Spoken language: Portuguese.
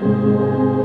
Música